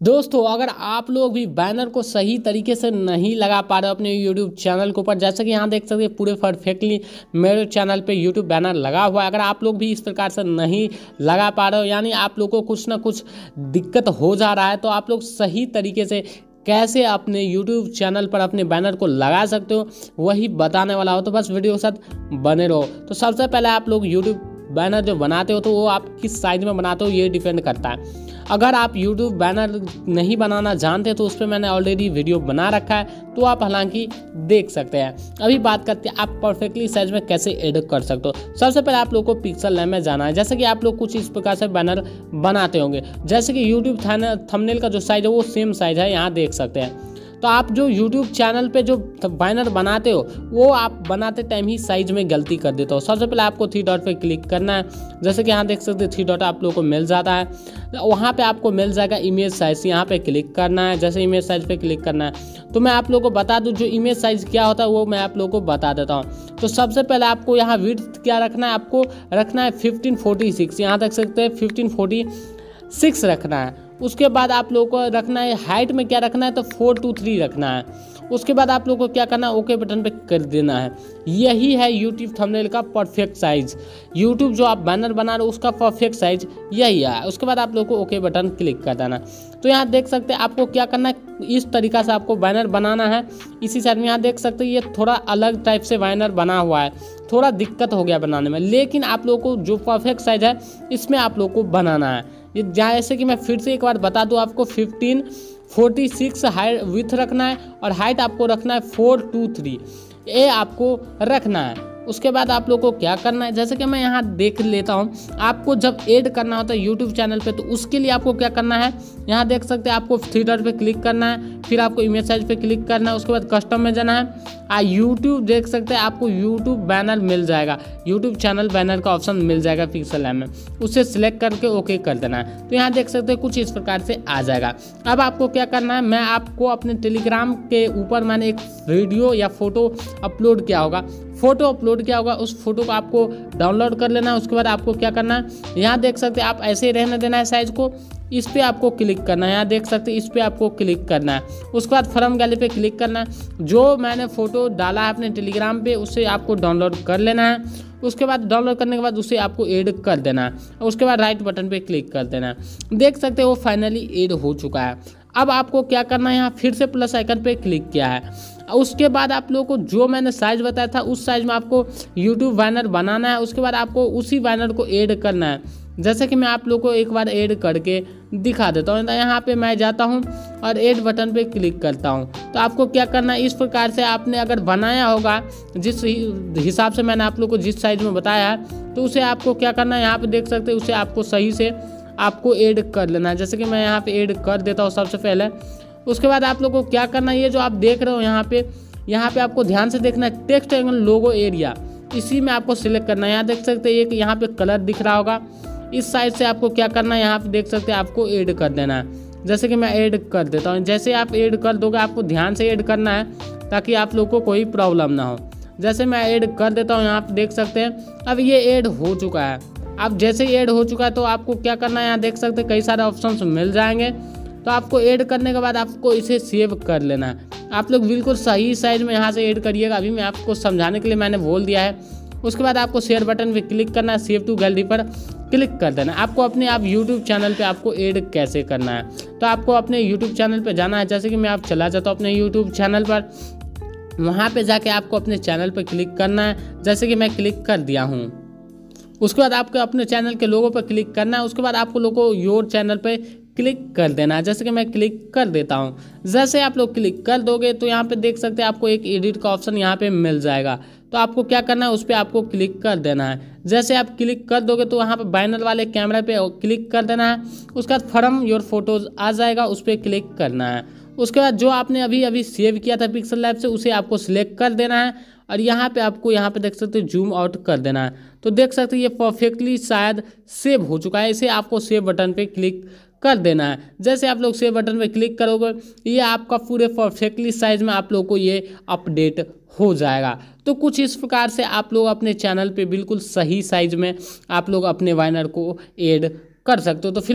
दोस्तों, अगर आप लोग भी बैनर को सही तरीके से नहीं लगा पा रहे अपने यूट्यूब चैनल के ऊपर, जैसे कि यहाँ देख सकते हैं, पूरे परफेक्टली मेरे चैनल पे यूट्यूब बैनर लगा हुआ है। अगर आप लोग भी इस प्रकार से नहीं लगा पा रहे हो, यानी आप लोग को कुछ ना कुछ दिक्कत हो जा रहा है तो आप लोग सही तरीके से कैसे अपने YouTube चैनल पर अपने बैनर को लगा सकते हो, वही बताने वाला हो। तो बस वीडियो के साथ बने रहो। तो सबसे पहले आप लोग YouTube बैनर जो बनाते हो तो वो आप किस साइज़ में बनाते हो, ये डिपेंड करता है। अगर आप यूट्यूब बैनर नहीं बनाना जानते तो उस पर मैंने ऑलरेडी वीडियो बना रखा है तो आप हालाँकि देख सकते हैं। अभी बात करते हैं, आप परफेक्टली साइज़ में कैसे एडिट कर सकते हो। सबसे पहले आप लोग को पिक्सल लैब में जाना है। जैसे कि आप लोग कुछ इस प्रकार से बैनर बनाते होंगे। जैसे कि यूट्यूब थंबनेल का जो साइज़ है, वो सेम साइज़ है, यहाँ देख सकते हैं। तो आप जो यूट्यूब चैनल पे जो बैनर बनाते हो, वो आप बनाते टाइम ही साइज़ में गलती कर देते हो। सबसे पहले आपको थ्री डॉट पे क्लिक करना है। जैसे कि यहाँ देख सकते थ्री डॉट आप लोग को मिल जाता है। वहाँ पे आपको मिल जाएगा इमेज साइज़ यहाँ पे क्लिक करना है। जैसे इमेज साइज़ पे क्लिक करना है तो मैं आप लोग को बता दूँ, जो इमेज साइज़ क्या होता है, वो मैं आप लोग को बता देता हूँ। तो सबसे पहले आपको यहाँ विथ क्या रखना है, आपको रखना है फिफ्टीन फोर्टी सिक्स यहाँ देख सकते हैं फिफ्टीन फोर्टी सिक्स रखना है। उसके बाद आप लोगों को रखना है हाइट में क्या रखना है तो फोर टू थ्री रखना है। उसके बाद आप लोगों को क्या करना है ओके बटन पे कर देना है। यही है यूट्यूब थंबनेल का परफेक्ट साइज़ यूट्यूब जो आप बैनर बना रहे हो, उसका परफेक्ट साइज़ यही है। उसके बाद आप लोगों को ओके बटन क्लिक कर देना तो यहाँ देख सकते हैं आपको क्या करना है, इस तरीका से आपको बैनर बनाना है। इसी साइड में यहाँ देख सकते हैं, ये थोड़ा अलग टाइप से बैनर बना हुआ है। थोड़ा दिक्कत हो गया बनाने में, लेकिन आप लोगों को जो परफेक्ट साइज़ है, इसमें आप लोग को बनाना है। जैसे कि मैं फिर से एक बार बता दूँ आपको fifteen forty six height width रखना है और हाइट आपको रखना है फोर टू थ्री ये आपको रखना है। उसके बाद आप लोग को क्या करना है? जैसे कि मैं यहाँ देख लेता हूँ, आपको जब ऐड करना होता है यूट्यूब चैनल पे तो उसके लिए आपको क्या करना है? यहाँ देख सकते हैं, आपको थ्री डॉट पे क्लिक करना है, फिर आपको इमेज साइज़ पे क्लिक करना है, उसके बाद कस्टम में जाना है। आ यूट्यूब देख सकते हैं, आपको यूट्यूब बैनर मिल जाएगा। यूट्यूब चैनल बैनर का ऑप्शन मिल जाएगा पिक्सल ऐप में। उसे सिलेक्ट करके ओके कर देना है। तो यहाँ देख सकते हैं, कुछ इस प्रकार से आ जाएगा। अब आपको क्या करना है? मैं आपको अपने टेलीग्राम के ऊपर मैंने एक वीडियो या फ़ोटो अपलोड किया होगा। फ़ोटो अपलोड किया होगा, उस फ़ोटो को आपको डाउनलोड कर लेना है, उसके बाद आपको क्या करना है? यहाँ देख सकते आप ऐसे ही रहने देना है साइज़ को, इस पर आपको क्लिक करना है, यहाँ देख सकते इस पर आपको क्लिक करना है। उसके बाद फ्रम गैली पे क्लिक करना है, जो मैंने फ़ोटो डाला है अपने टेलीग्राम पे, उसे आपको डाउनलोड कर लेना है। उसके बाद डाउनलोड करने के बाद उसे आपको ऐड कर देना है उसके बाद राइट बटन पे क्लिक कर देना है। देख सकते वो फाइनली ऐड हो चुका है। अब आपको क्या करना है, यहाँ फिर से प्लस आइकन पे क्लिक किया है। उसके बाद आप लोगों को जो मैंने साइज़ बताया था, उस साइज़ में आपको यूट्यूब बैनर बनाना है। उसके बाद आपको उसी बैनर को ऐड करना है। जैसे कि मैं आप लोग को एक बार ऐड करके दिखा देता हूँ। यहाँ पे मैं जाता हूँ और ऐड बटन पे क्लिक करता हूँ। तो आपको क्या करना है? इस प्रकार से आपने अगर बनाया होगा, जिस हिसाब से मैंने आप लोग को जिस साइज़ में बताया है तो उसे आपको क्या करना है? यहाँ पे देख सकते हैं, उसे आपको सही से आपको ऐड कर लेना है। जैसे कि मैं यहाँ पे ऐड कर देता हूँ सबसे पहले। उसके बाद आप लोग को क्या करना है? जो आप देख रहे हो यहाँ पे यहाँ पे आपको ध्यान से देखना है टेक्स्ट एंगल लोगो एरिया इसी में आपको सिलेक्ट करना है। यहाँ देख सकते हैं, एक यहाँ पे कलर दिख रहा होगा। इस साइड से आपको क्या करना है? यहाँ पे देख सकते हैं, आपको ऐड कर देना है। जैसे कि मैं ऐड कर देता हूँ। जैसे आप ऐड कर दोगे, आपको ध्यान से ऐड करना है, ताकि आप लोग को कोई प्रॉब्लम ना हो। जैसे मैं ऐड कर देता हूँ, यहाँ पे देख सकते हैं, अब ये ऐड हो चुका है। अब जैसे ही ऐड हो चुका है तो आपको क्या करना है? यहाँ देख सकते हैं, कई सारे ऑप्शन मिल जाएँगे। तो आपको ऐड करने के बाद आपको इसे सेव कर लेना है। आप लोग बिल्कुल सही साइज़ में यहाँ से ऐड करिएगा। अभी मैं आपको समझाने के लिए मैंने बोल दिया है। उसके बाद आपको शेयर बटन पे क्लिक करना है। सेव टू गैलरी पर क्लिक कर देना आपको अपने आप यूट्यूब चैनल पे आपको ऐड कैसे करना है? तो आपको अपने यूट्यूब चैनल पे जाना है। जैसे कि मैं आप चला जाता हूँ अपने यूट्यूब चैनल पर। वहाँ पे जाके आपको अपने चैनल पर क्लिक करना है। जैसे कि मैं क्लिक कर दिया हूँ। उसके बाद आपको अपने चैनल के लोगों पर क्लिक करना है। उसके बाद आपको लोगों योर चैनल पर क्लिक कर देना जैसे कि मैं क्लिक कर देता हूँ। जैसे आप लोग क्लिक कर दोगे तो यहाँ पे देख सकते हैं आपको एक एडिट का ऑप्शन यहाँ पे मिल जाएगा। तो आपको क्या करना है? उस पर आपको क्लिक कर देना है। जैसे आप क्लिक कर दोगे तो वहाँ पे बैनर वाले कैमरे पे क्लिक कर देना है। उसके बाद फ्रम योर फ़ोटोज़ आ जाएगा। उस पर क्लिक करना है। उसके बाद जो आपने अभी अभी सेव किया था पिक्सल लैब से, उसे आपको सिलेक्ट कर देना है। और यहाँ पे आपको, यहाँ पे देख सकते हो जूम आउट कर देना है। तो देख सकते हो ये परफेक्टली शायद सेव हो चुका है। इसे आपको सेव बटन पे क्लिक कर देना है। जैसे आप लोग सेव बटन पर क्लिक करोगे, ये आपका पूरे परफेक्टली साइज़ में आप लोग को ये अपडेट हो जाएगा। तो कुछ इस प्रकार से आप लोग अपने चैनल पे बिल्कुल सही साइज़ में आप लोग अपने वाइनर को ऐड कर सकते हो। तो फिर